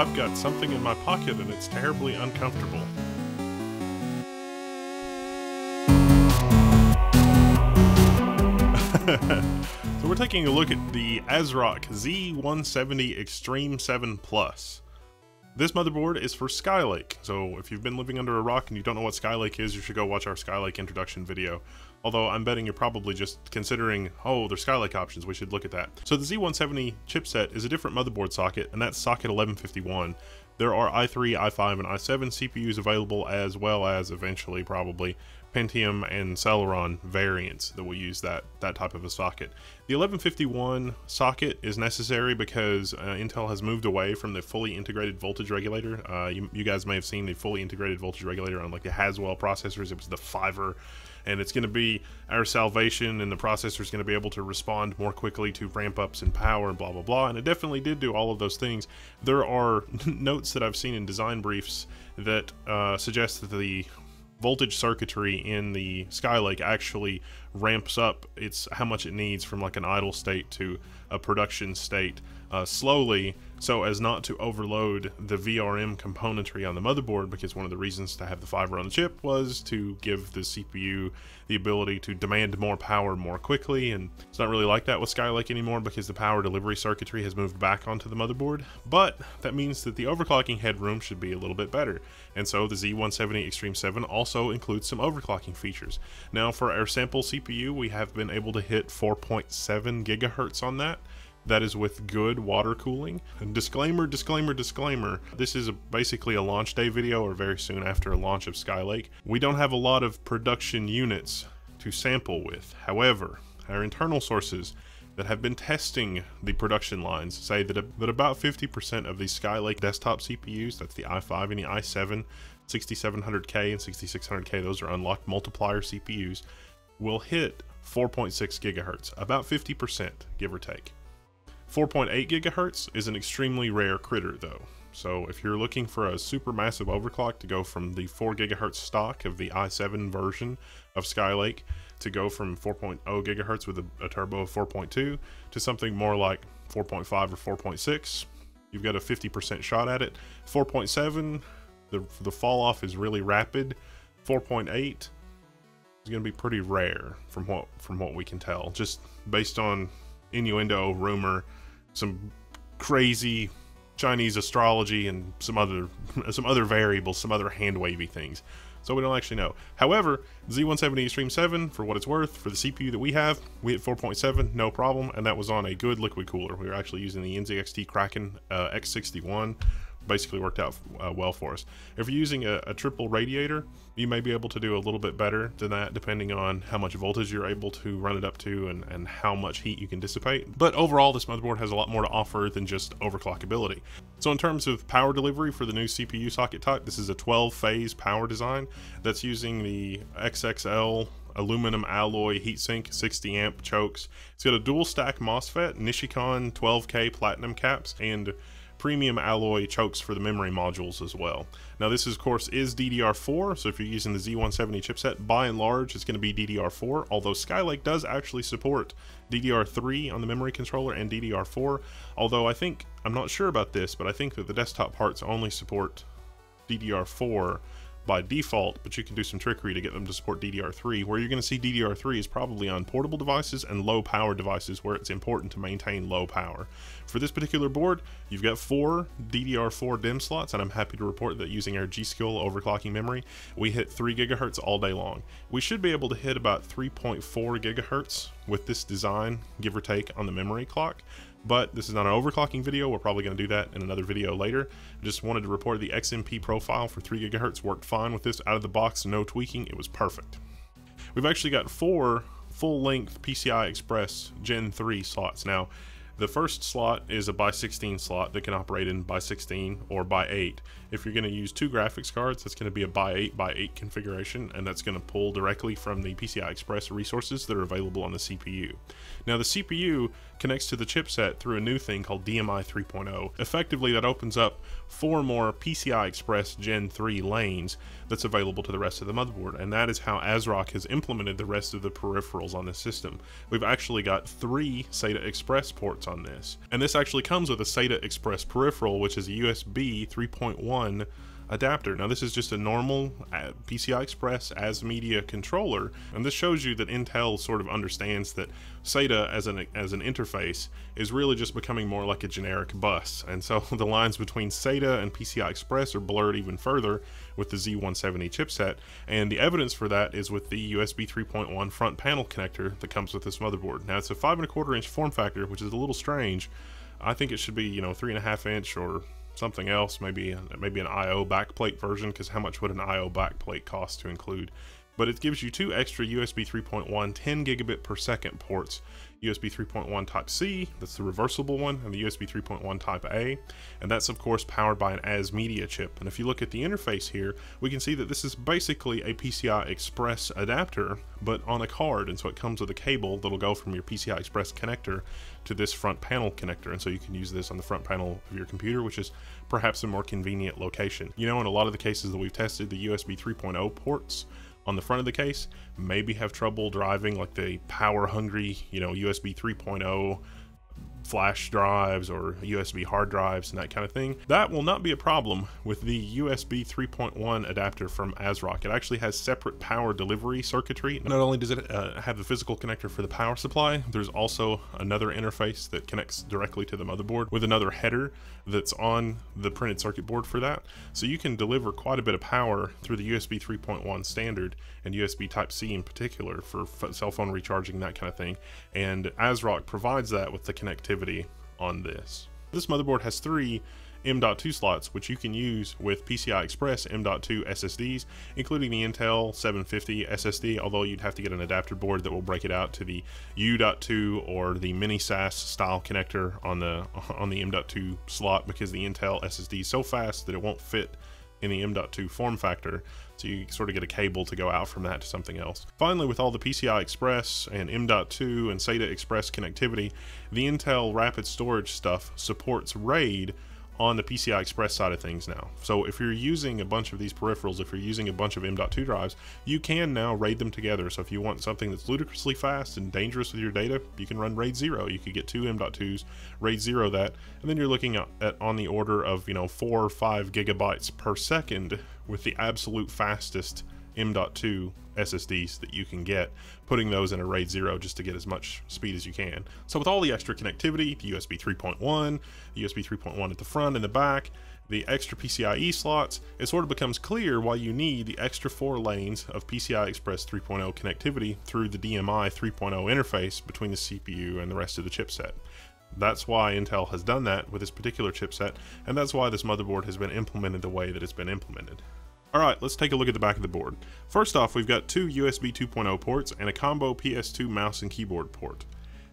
I've got something in my pocket and it's terribly uncomfortable. so we're taking a look at the ASRock Z170 Extreme 7 Plus. This motherboard is for Skylake, so if you've been living under a rock and you don't know what Skylake is, you should go watch our Skylake introduction video. Although I'm betting you're probably just considering, oh, there's Skylake options, we should look at that. So the Z170 chipset is a different motherboard socket, and that's socket 1151. There are i3, i5, and i7 CPUs available, as well as eventually probably Pentium and Celeron variants that will use that, that type of a socket. The 1151 socket is necessary because uh, Intel has moved away from the fully integrated voltage regulator. Uh, you, you, guys may have seen the fully integrated voltage regulator on like the Haswell processors. It was the FIVR and it's going to be our salvation and the processor is going to be able to respond more quickly to ramp ups in power and blah blah blah. And it definitely did do all of those things. There are notes that i've seen in design briefs that uh, suggest that the voltage circuitry in the Skylake actually ramps up. Its how much it needs from like an idle state to a production state uh, slowly so as not to overload the VRM componentry on the motherboard because one of the reasons to have the FIVR on the chip was to give the CPU the ability to demand more power more quickly and it's not really like that with Skylake anymore because the power delivery circuitry has moved back onto the motherboard but that means that the overclocking headroom should be a little bit better and so the Z170 Extreme 7 also includes some overclocking features. Now for our sample CPU we have been able to hit 4.7 gigahertz on that that is with good water cooling. And disclaimer, disclaimer, disclaimer. This is a, basically a launch day video or very soon after a launch of Skylake. We don't have a lot of production units to sample with. However, our internal sources that have been testing the production lines say that, that about 50% of these Skylake desktop CPUs, that's the i5 and the i7, 6700K and 6600K, those are unlocked multiplier CPUs, will hit 4.6 gigahertz, about 50%, give or take. 4.8 gigahertz is an extremely rare critter though. So if you're looking for a super massive overclock to go from the 4 gigahertz stock of the i7 version of Skylake to go from 4.0 gigahertz with a, a turbo of 4.2 to something more like 4.5 or 4.6, you've got a 50% shot at it. 4.7, the, the fall off is really rapid. 4.8 is going to be pretty rare from what from what we can tell, just based on innuendo, rumor, some crazy Chinese astrology and some other some other variables, some other hand wavy things. So we don't actually know. However, Z170 Extreme 7, for what it's worth, for the CPU that we have, we hit 4.7, no problem, and that was on a good liquid cooler. We were actually using the NZXT Kraken uh, X61 basically worked out uh, well for us. If you're using a, a, triple radiator, you may be able to do a little bit better than that depending on how much voltage you're able to run it up to and, and how much heat you can dissipate. But overall, this motherboard has a lot more to offer than just overclockability. So in terms of power delivery for the new CPU socket type, this is a 12 phase power design that's using the XXL aluminum alloy heatsink 60 amp chokes. It's got a dual stack MOSFET, Nichicon 12K platinum caps, and premium alloy chokes for the memory modules as well. Now this is, of course is DDR4, so if you're using the Z170 chipset, by and large it's going to be DDR4, although Skylake does actually support DDR3 on the memory controller and DDR4, although I think, I'm not sure about this, but I think that the desktop parts only support DDR4 by default, but you can do some trickery to get them to support DDR3. Where you're going to see DDR3 is probably on portable devices and low power devices where it's important to maintain low power. For this particular board, you've got four DDR4 DIMM slots, and I'm happy to report that using our G.Skill overclocking memory, we hit 3 gigahertz all day long. We should be able to hit about 3.4 gigahertz with this design, give or take, on the memory clock but this is not an overclocking video. We're probably going to do that in another video later. I just wanted to report the XMP profile for 3 gigahertz worked fine with this out of the box, no tweaking. It was perfect. We've actually got four full-length PCI Express Gen 3 slots. Now, the first slot is a by 16 slot that can operate in by 16 or by 8. If you're going to use two graphics cards, that's going to be a by 8 by 8 configuration, and that's going to pull directly from the PCI Express resources that are available on the CPU. Now, the CPU connects to the chipset through a new thing called DMI 3.0. Effectively, that opens up four more PCI Express Gen 3 lanes that's available to the rest of the motherboard, and that is how ASRock has implemented the rest of the peripherals on this system. We've actually got three SATA Express ports on this. And this actually comes with a SATA Express peripheral, which is a USB 3.1 adapter. Now this is just a normal uh, PCI Express ASMedia controller, and this shows you that Intel sort of understands that SATA as an as an interface is really just becoming more like a generic bus, and so the lines between SATA and PCI Express are blurred even further with the Z170 chipset, and the evidence for that is with the USB 3.1 front panel connector that comes with this motherboard. Now it's a five and a quarter inch form factor, which is a little strange. I think it should be, you know, three and a half inch or something else, maybe maybe an I/O backplate version, because how much would an I/O backplate cost to include? But it gives you two extra USB 3.1 10 gigabit per second ports USB 3.1 Type C, that's the reversible one, and the USB 3.1 Type A, and that's of course powered by an ASMedia chip. And if you look at the interface here, we can see that this is basically a PCI Express adapter, but on a card, and so it comes with a cable that'll go from your PCI Express connector to this front panel connector, and so you can use this on the front panel of your computer, which is perhaps a more convenient location. You know, in a lot of the cases that we've tested, the USB 3.0 ports on the front of the case maybe have trouble driving like the power hungry, you know, USB 3.0 flash drives or USB hard drives and that kind of thing. That will not be a problem with the USB 3.1 adapter from ASRock. It actually has separate power delivery circuitry. Not only does it uh, have the physical connector for the power supply, there's also another interface that connects directly to the motherboard with another header that's on the printed circuit board for that. So you can deliver quite a bit of power through the USB 3.1 standard and USB Type-C in particular for cell phone recharging, that kind of thing. And ASRock provides that with the connectivity on this. This motherboard has three M.2 slots, which you can use with PCI Express M.2 SSDs, including the Intel 750 SSD, although you'd have to get an adapter board that will break it out to the U.2 or the mini SAS style connector on the on the M.2 slot because the Intel SSD is so fast that it won't fit in the M.2 form factor, so you sort of get a cable to go out from that to something else. Finally, with all the PCI Express and M.2 and SATA Express connectivity, the Intel Rapid Storage stuff supports RAID on the PCI Express side of things now. So if you're using a bunch of these peripherals, if you're using a bunch of M.2 drives, you can now RAID them together. So if you want something that's ludicrously fast and dangerous with your data, you can run RAID 0. You could get two M.2s, RAID 0 that, and then you're looking at, at on the order of, you know, four or five gigabytes per second with the absolute fastest M.2 SSDs that you can get, putting those in a RAID 0 just to get as much speed as you can. So with all the extra connectivity, the USB 3.1, the USB 3.1 at the front and the back, the extra PCIe slots, it sort of becomes clear why you need the extra four lanes of PCI Express 3.0 connectivity through the DMI 3.0 interface between the CPU and the rest of the chipset. That's why Intel has done that with this particular chipset, and that's why this motherboard has been implemented the way that it's been implemented. Alright, let's take a look at the back of the board. First off, we've got two USB 2.0 ports and a combo PS2 mouse and keyboard port.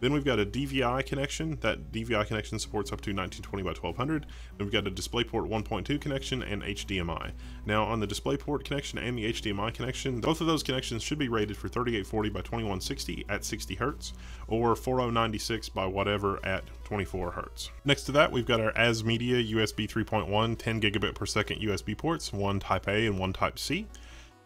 Then we've got a DVI connection. That DVI connection supports up to 1920 by 1200. Then we've got a DisplayPort 1.2 connection and HDMI. Now on the DisplayPort connection and the HDMI connection, both of those connections should be rated for 3840 by 2160 at 60 Hz or 4096 by whatever at 24 Hz. Next to that, we've got our ASMedia USB 3.1 10 gigabit per second USB ports, one Type A and one Type C.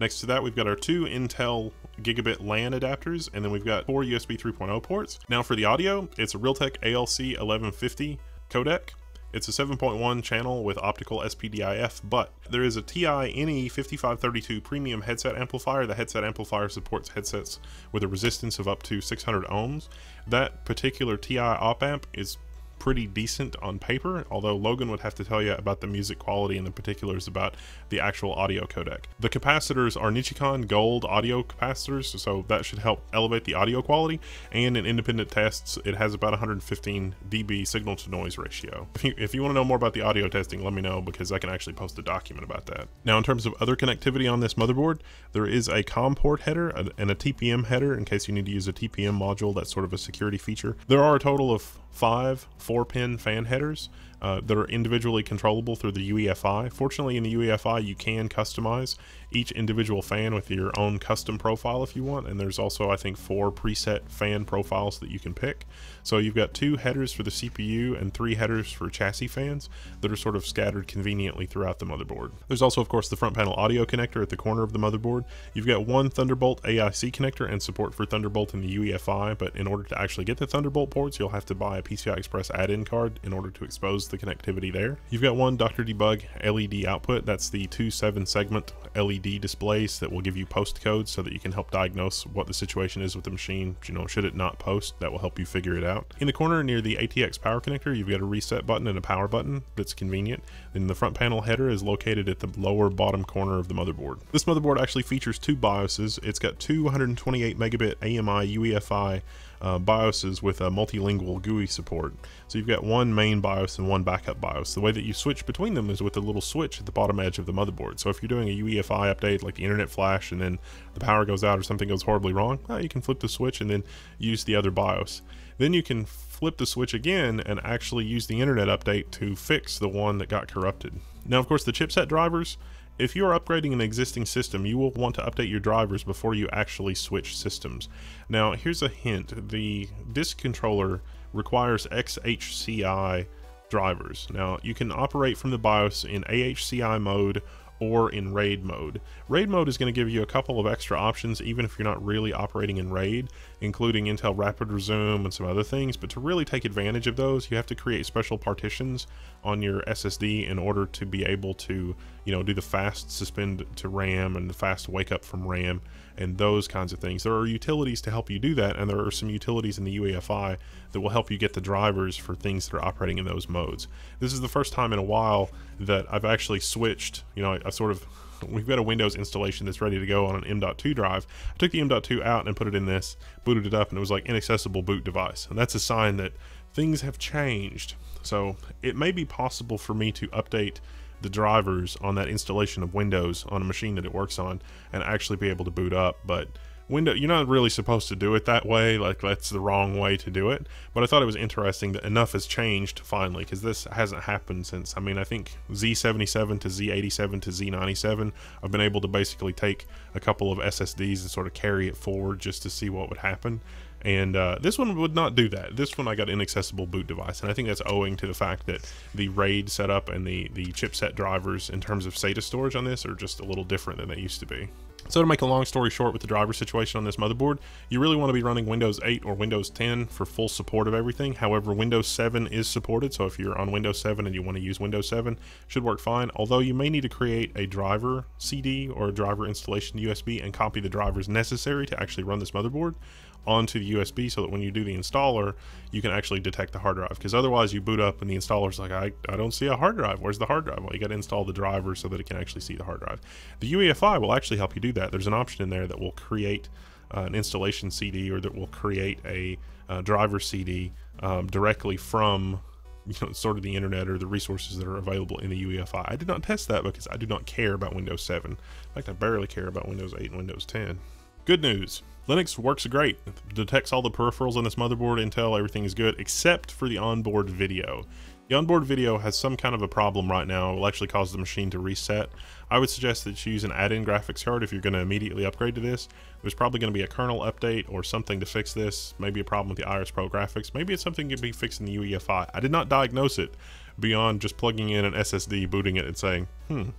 Next to that, we've got our two Intel gigabit LAN adapters, and then we've got four USB 3.0 ports. Now for the audio, it's a Realtek ALC 1150 codec. It's a 7.1 channel with optical SPDIF, but there is a TI NE5532 premium headset amplifier. The headset amplifier supports headsets with a resistance of up to 600 ohms. That particular TI op amp is pretty decent on paper, although Logan would have to tell you about the music quality and the particulars about the actual audio codec. The capacitors are Nichicon Gold audio capacitors, so that should help elevate the audio quality, and in independent tests, it has about 115 dB signal to noise ratio. If you, if you want to know more about the audio testing, let me know because I can actually post a document about that. Now, in terms of other connectivity on this motherboard, there is a COM port header and a TPM header in case you need to use a TPM module, that's sort of a security feature. There are a total of five four pin fan headers uh, that are individually controllable through the UEFI. Fortunately, in the UEFI, you can customize each individual fan with your own custom profile if you want, and there's also, I think, four preset fan profiles that you can pick. So you've got two headers for the CPU and three headers for chassis fans that are sort of scattered conveniently throughout the motherboard. There's also, of course, the front panel audio connector at the corner of the motherboard. You've got one Thunderbolt AIC connector and support for Thunderbolt in the UEFI, but in order to actually get the Thunderbolt ports, you'll have to buy a PCI Express add-in card in order to expose the connectivity there. You've got one Dr. Debug LED output. That's the two seven segment LED displays that will give you post codes so that you can help diagnose what the situation is with the machine. You know, should it not post, that will help you figure it out. In the corner near the ATX power connector, you've got a reset button and a power button that's convenient. Then the front panel header is located at the lower bottom corner of the motherboard. This motherboard actually features two BIOSes. It's got two 128 megabit AMI UEFI uh, BIOSes with a multilingual GUI support. So you've got one main BIOS and one backup BIOS. The way that you switch between them is with a little switch at the bottom edge of the motherboard. So if you're doing a UEFI update like the internet flash and then the power goes out or something goes horribly wrong, well, you can flip the switch and then use the other BIOS. Then you can flip the switch again and actually use the internet update to fix the one that got corrupted. Now, of course, the chipset drivers, if you are upgrading an existing system, you will want to update your drivers before you actually switch systems. Now, here's a hint. The disk controller requires XHCI drivers. Now, you can operate from the BIOS in AHCI mode or in RAID mode. RAID mode is going to give you a couple of extra options even if you're not really operating in RAID, including Intel Rapid Resume and some other things, but to really take advantage of those, you have to create special partitions on your SSD in order to be able to, you know, do the fast suspend to RAM and the fast wake up from RAM and those kinds of things. There are utilities to help you do that, and there are some utilities in the UEFI that will help you get the drivers for things that are operating in those modes. This is the first time in a while that I've actually switched, you know, I, I sort of we've got a Windows installation that's ready to go on an M.2 drive. I took the M.2 out and put it in this, booted it up, and it was like inaccessible boot device. And that's a sign that things have changed. So it may be possible for me to update the drivers on that installation of Windows on a machine that it works on and actually be able to boot up. But Windows, you're not really supposed to do it that way. Like that's the wrong way to do it. But I thought it was interesting that enough has changed finally because this hasn't happened since. I mean, I think Z77 to Z87 to Z97. I've been able to basically take a couple of SSDs and sort of carry it forward just to see what would happen. And uh, this one would not do that. This one I got inaccessible boot device, and I think that's owing to the fact that the RAID setup and the, the chipset drivers in terms of SATA storage on this are just a little different than they used to be. So to make a long story short with the driver situation on this motherboard, you really want to be running Windows 8 or Windows 10 for full support of everything. However, Windows 7 is supported, so if you're on Windows 7 and you want to use Windows 7, should work fine. Although you may need to create a driver CD or a driver installation USB and copy the drivers necessary to actually run this motherboard onto the USB so that when you do the installer, you can actually detect the hard drive. Because otherwise, you boot up and the installer's like, I, I don't see a hard drive. Where's the hard drive? Well, you got to install the driver so that it can actually see the hard drive. The UEFI will actually help you do that. There's an option in there that will create uh, an installation CD or that will create a uh, driver CD um, directly from you know, sort of the internet or the resources that are available in the UEFI. I did not test that because I do not care about Windows 7. In fact, I barely care about Windows 8 and Windows 10. Good news. Linux works great. It detects all the peripherals on this motherboard, Intel, everything is good, except for the onboard video. The onboard video has some kind of a problem right now. It will actually cause the machine to reset. I would suggest that you use an add-in graphics card if you're going to immediately upgrade to this. There's probably going to be a kernel update or something to fix this. Maybe a problem with the Iris Pro graphics. Maybe it's something that can be fixed in the UEFI. I did not diagnose it beyond just plugging in an SSD, booting it, and saying, hmm,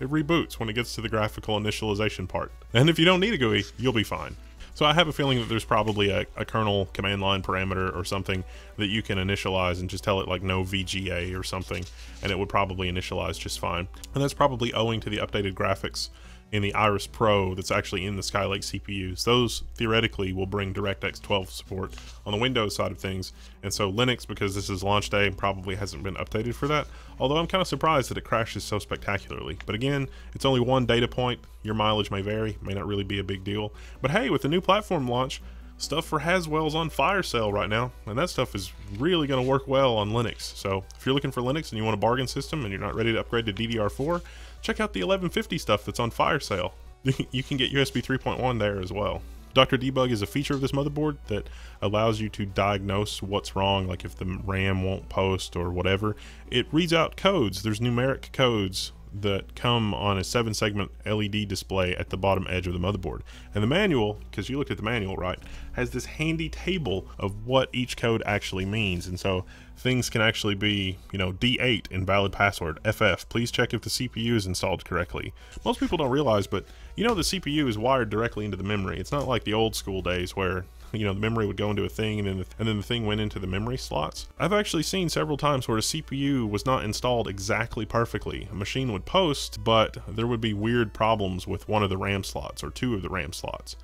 it reboots when it gets to the graphical initialization part. And if you don't need a GUI, you'll be fine. So I have a feeling that there's probably a, a, kernel command line parameter or something that you can initialize and just tell it like no VGA or something, and it would probably initialize just fine. And that's probably owing to the updated graphics in the Iris Pro that's actually in the Skylake CPUs. Those theoretically will bring DirectX 12 support on the Windows side of things, and so Linux, because this is launch day, probably hasn't been updated for that. Although I'm kind of surprised that it crashes so spectacularly. But again, it's only one data point. Your mileage may vary, may not really be a big deal. But hey, with the new platform launch, stuff for Haswell's on fire sale right now, and that stuff is really going to work well on Linux. So if you're looking for Linux and you want a bargain system and you're not ready to upgrade to DDR4, check out the 1150 stuff that's on fire sale. you can get USB 3.1 there as well. Dr. Debug is a feature of this motherboard that allows you to diagnose what's wrong, like if the RAM won't post or whatever. It reads out codes. There's numeric codes that come on a seven segment LED display at the bottom edge of the motherboard. And the manual, because you looked at the manual, right, has this handy table of what each code actually means. And so things can actually be, you know, D8 invalid password, FF, please check if the CPU is installed correctly. Most people don't realize, but you know the CPU is wired directly into the memory. It's not like the old school days where you know the memory would go into a thing and then the, and then the thing went into the memory slots. I've actually seen several times where a CPU was not installed exactly perfectly. A machine would post, but there would be weird problems with one of the RAM slots or two of the RAM slots.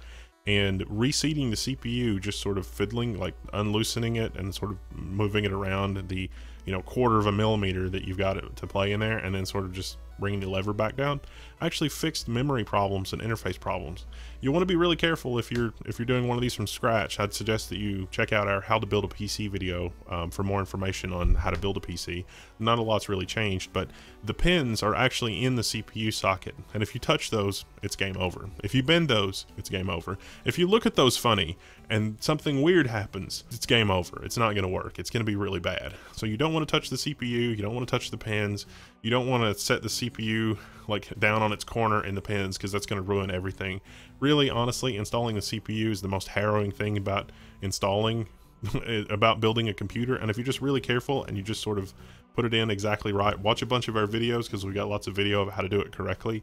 And reseating the CPU, just sort of fiddling, like unloosening it and sort of moving it around the you know quarter of a millimeter that you've got it to play in there, and then sort of just bringing the lever back down actually fixed memory problems and interface problems. You want to be really careful if you're if you're doing one of these from scratch. I'd suggest that you check out our how to build a PC video um, for more information on how to build a PC. Not a lot's really changed, but the pins are actually in the CPU socket, and if you touch those, it's game over. If you bend those, it's game over. If you look at those funny and something weird happens, it's game over. It's not going to work. It's going to be really bad. So you don't want to touch the CPU. You don't want to touch the pins. You don't want to set the CPU like down on its corner in the pins because that's going to ruin everything. Really, honestly, installing the CPU is the most harrowing thing about installing, about building a computer. And if you're just really careful and you just sort of put it in exactly right, watch a bunch of our videos because we got lots of video of how to do it correctly,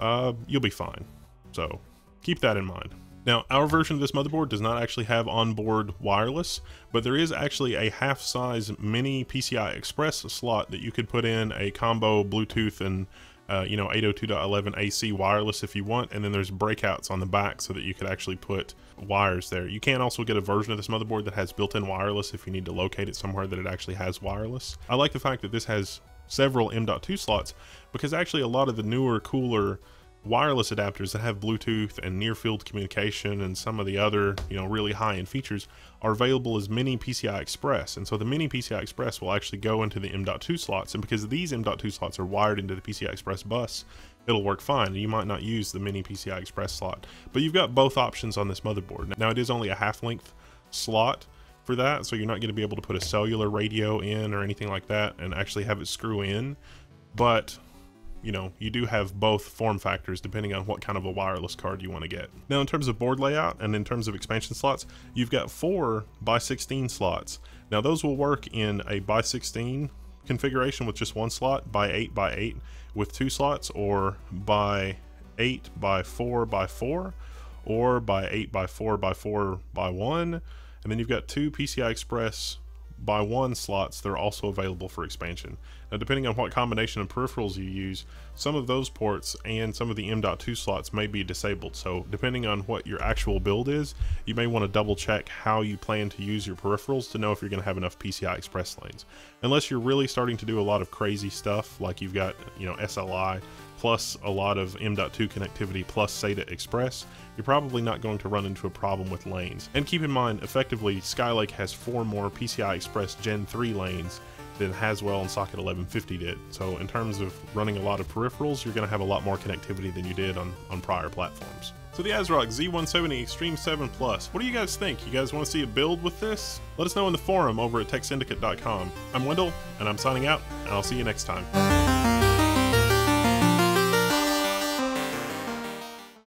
uh, you'll be fine. So keep that in mind. Now, our version of this motherboard does not actually have onboard wireless, but there is actually a half-size mini PCI Express slot that you could put in a combo Bluetooth and uh, you know 802.11 AC wireless if you want, and then there's breakouts on the back so that you could actually put wires there. You can also get a version of this motherboard that has built-in wireless if you need to locate it somewhere that it actually has wireless. I like the fact that this has several M.2 slots because actually a lot of the newer, cooler wireless adapters that have Bluetooth and near field communication and some of the other, you know, really high end features are available as mini PCI Express. And so the mini PCI Express will actually go into the M.2 slots. And because these M.2 slots are wired into the PCI Express bus, it'll work fine. You might not use the mini PCI Express slot, but you've got both options on this motherboard. Now it is only a half length slot for that, so you're not going to be able to put a cellular radio in or anything like that and actually have it screw in. But you know, you do have both form factors depending on what kind of a wireless card you want to get. Now, in terms of board layout and in terms of expansion slots, you've got four by 16 slots. Now, those will work in a by 16 configuration with just one slot, by 8 by 8 with two slots, or by 8 by 4 by 4, or by 8 by 4 by 4 by 1. And then you've got two PCI Express by one slots that are also available for expansion. Now depending on what combination of peripherals you use, some of those ports and some of the M.2 slots may be disabled. So depending on what your actual build is, you may want to double check how you plan to use your peripherals to know if you're going to have enough PCI Express lanes. Unless you're really starting to do a lot of crazy stuff like you've got, you know, SLI plus a lot of M.2 connectivity plus SATA Express, you're probably not going to run into a problem with lanes. And keep in mind, effectively, Skylake has four more PCI Express Gen 3 lanes than Haswell and Socket 1150 did. So in terms of running a lot of peripherals, you're going to have a lot more connectivity than you did on, on prior platforms. So the ASRock Z170 Extreme 7 Plus, what do you guys think? You guys want to see a build with this? Let us know in the forum over at teksyndicate.com. I'm Wendell, and I'm signing out, and I'll see you next time.